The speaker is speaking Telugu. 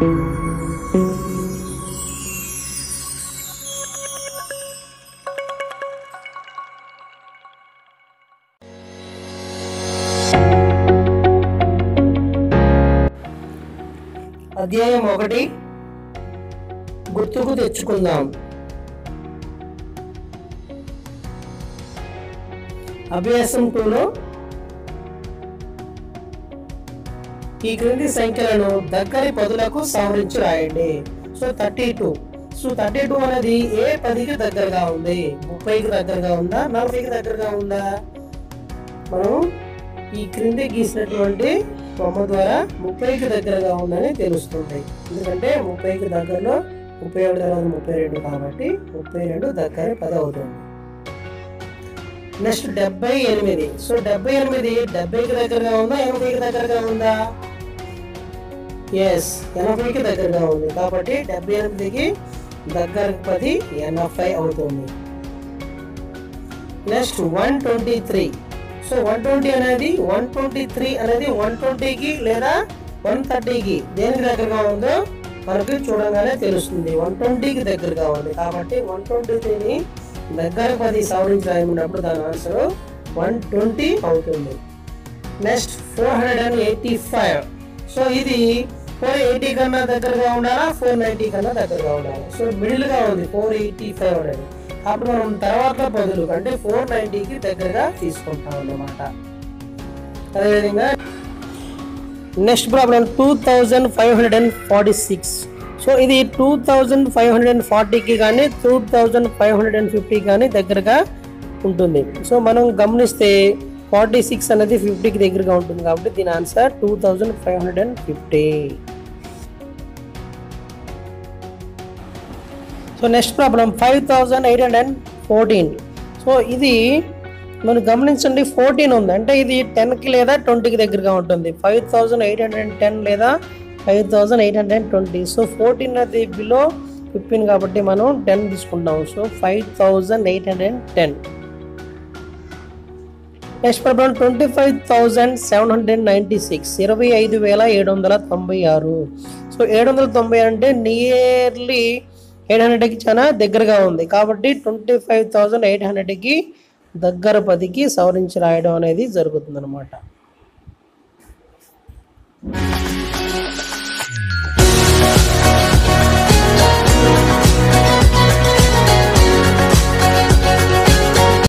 అధ్యాయం ఒకటి. గుర్తుకు తెచ్చుకుందాం. అభ్యాసం టూలో ఈ క్రింది సంఖ్యలను దగ్గరి పదులకు సవరించి రాయండి so thirty two so thirty two అనేది ఏ పదికి దగ్గరగా ఉంది? ముప్పైకి దగ్గరగా ఉందా? నలభైకి దగ్గరగా ఉందా? మనం ఈ క్రింది గీసినటువంటి బొమ్మ ద్వారా ముప్పైకి దగ్గరగా ఉందని తెలుస్తుంది. ఎందుకంటే ముప్పైకి దగ్గరలో ముప్పై ఏడు తర్వాత ముప్పై రెండు కాబట్టి ముప్పై రెండు దగ్గర పది అవుతుంది. నెక్స్ట్ డెబ్బై ఎనిమిది. సో డెబ్బై ఎనిమిది డెబ్బైకి దగ్గరగా ఉందా? ఎనభైకి దగ్గరగా ఉందా? ఎస్ ఎనభైకి దగ్గరగా ఉంది. కాబట్టి డెబ్బై ఎనిమిదికి దగ్గర పది ఎనభై అవుతుంది. Next one twenty three. So one twenty అనేది వన్ ట్వంటీ త్రీ అనేది వన్ ట్వంటీకి లేదా వన్ థర్టీకి దేనికి దగ్గరగా ఉందో మనకి చూడగానే తెలుస్తుంది. వన్ ట్వంటీకి దగ్గరగా ఉంది. కాబట్టి వన్ ట్వంటీ త్రీని దగ్గర పది సవరించి రాయమన్నప్పుడు దాని ఆన్సర్ వన్ ట్వంటీ అవుతుంది. Next four hundred and eighty five so ఇది ఫోర్ ఎయిటీ కన్నా దగ్గరగా ఉండాలా? ఫోర్ నైంటీ కన్నా దగ్గరగా ఉండాలి? సో మిడిల్గా ఉంది ఫోర్ ఎయిటీ ఫైవ్ అనేది. అప్పుడు మనం తర్వాత బదులు అంటే ఫోర్ నైంటీకి దగ్గరగా తీసుకుంటాం అన్నమాట. అదేవిధంగా next problem two thousand five hundred and forty six. So ఇది two thousand five hundred and ఫార్టీకి కానీ two thousand five hundred and ఫిఫ్టీకి కానీ దగ్గరగా ఉంటుంది. సో మనం గమనిస్తే ఫార్టీ సిక్స్ అనేది ఫిఫ్టీకి దగ్గరగా ఉంటుంది కాబట్టి దీని answer two thousand five hundred and fifty. So next problem five thousand eight hundred and fourteen. So ఇది మనం గమనించండి ఫోర్టీన్ ఉంది. అంటే ఇది టెన్కి లేదా ట్వంటీకి దగ్గరగా ఉంటుంది. Five thousand eight hundred and ten లేదా five thousand eight hundred and twenty. So fourteen అది బిలో ఫిఫ్టీన్ కాబట్టి మనం టెన్ తీసుకుంటాం so five thousand eight hundred and ten. Next problem twenty five thousand seven hundred ninety six. ఇరవై ఐదు వేల ఏడు వందల తొంభై ఆరు. సో ఏడు వందల తొంభై అంటే నియర్లీ ఎయిట్ హండ్రెడ్కి చాలా దగ్గరగా ఉంది. కాబట్టి ట్వంటీ ఫైవ్ థౌజండ్ ఎయిట్ హండ్రెడ్కి దగ్గర పదికి సవరించి రాయడం అనేది జరుగుతుందన్నమాట.